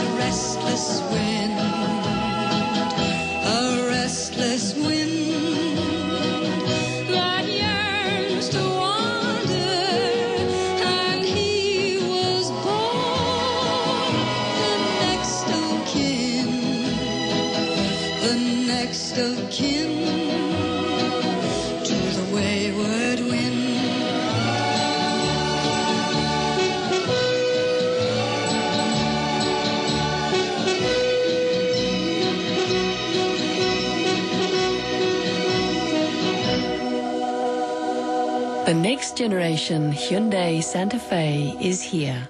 A restless wind, a restless wind that yearns to wander, and he was born the next of kin, the next of kin The next generation Hyundai Santa Fe is here.